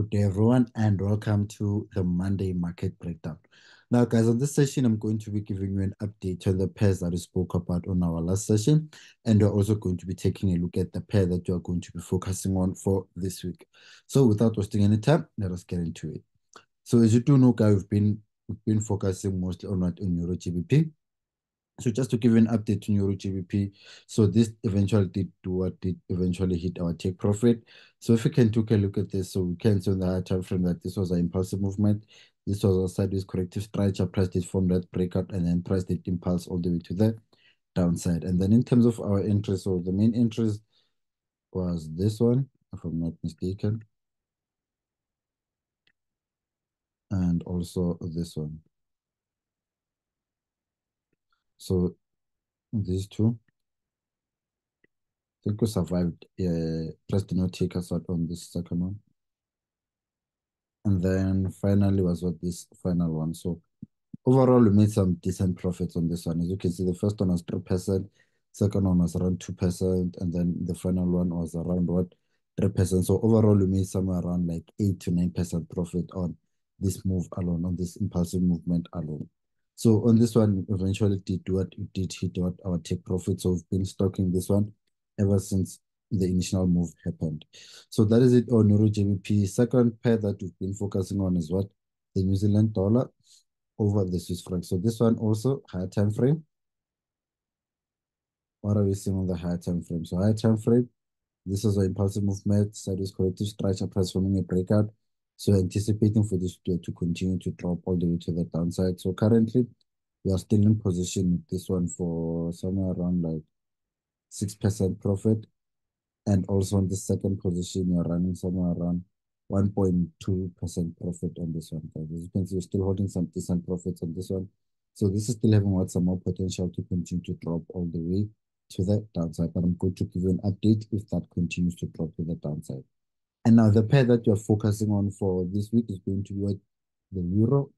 Good day, everyone, and welcome to the Monday Market Breakdown. Now, guys, on this session, I'm going to be giving you an update on the pairs that we spoke about on our last session, and we're also going to be taking a look at the pair that you are going to be focusing on for this week. So, without wasting any time, let us get into it. So, as you do know, guys, we've been we've been focusing mostly on what in Euro GBP. So just to give an update to Euro GBP, so this eventually did do what did eventually hit our take profit. So if we can take a look at this, so we can see on the higher time frame that this was an impulsive movement. This was a sideways corrective structure, priced it from that breakout and then priced it impulse all the way to the downside. And then in terms of our interest, so the main interest was this one, if I'm not mistaken. And also this one. So these two, I think we survived. Uh, Press did not take us out on this second one. And then finally was what this final one. So overall, we made some decent profits on this one. As you can see, the first one was 3%, second one was around 2%, and then the final one was around what? 3%. So overall, we made somewhere around like 8 to 9% profit on this move alone, on this impulsive movement alone. So on this one, eventually did what it did hit what our take profit. So we've been stocking this one ever since the initial move happened. So that is it on Euro GBP. Second pair that we've been focusing on is what? The New Zealand dollar over the Swiss franc. So this one also higher time frame. What are we seeing on the higher time frame? So higher time frame, this is an impulsive movement, sideways corrective structure, price forming a breakout. So anticipating for this to, continue to drop all the way to the downside. So currently, we are still in position with this one for somewhere around like 6% profit. And also on the second position, you're running somewhere around 1.2% profit on this one. Guys. As you can see, we're still holding some decent profits on this one. So this is still having what some more potential to continue to drop all the way to the downside. But I'm going to give you an update if that continues to drop to the downside. And now the pair that you're focusing on for this week is going to be the euro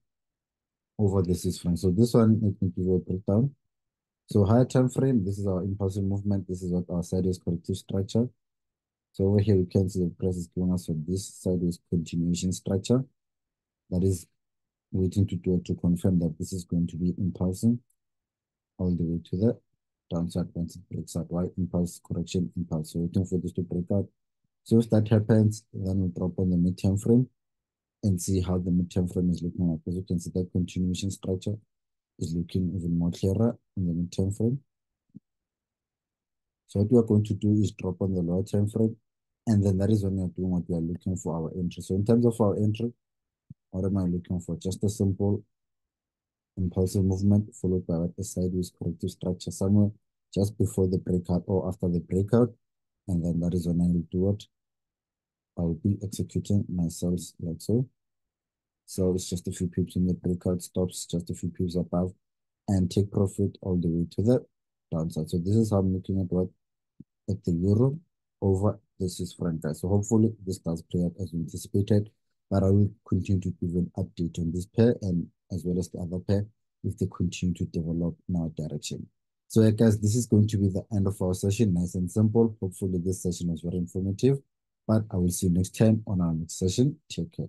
over the Swiss franc. So this one, me give you a breakdown. So higher time frame, this is our impulsive movement. This is what our sideways corrective structure. So over here, we can see the price is giving us from this sideways continuation structure. That is waiting to do to confirm that this is going to be impulsing all the way to the downside once it breaks out. Why impulse correction impulse? So waiting for this to break out so if that happens, then we drop on the mid-term frame and see how the mid-term frame is looking like. As you can see, that continuation structure is looking even more clearer in the mid-term frame. So what we are going to do is drop on the lower time frame, and then that is when we are doing what we are looking for our entry. So in terms of our entry, what am I looking for? Just a simple impulsive movement followed by a sideways corrective structure somewhere just before the breakout or after the breakout and then that is when I will do it. I'll be executing my sells like so. So it's just a few pips in the breakout stops, just a few pips above, and take profit all the way to the downside. So this is how I'm looking at what at the euro over the Swiss franc. So hopefully this does play out as anticipated, but I will continue to give an update on this pair and as well as the other pair if they continue to develop in our direction. So guys, this is going to be the end of our session. Nice and simple. Hopefully this session was very informative. But I will see you next time on our next session. Take care.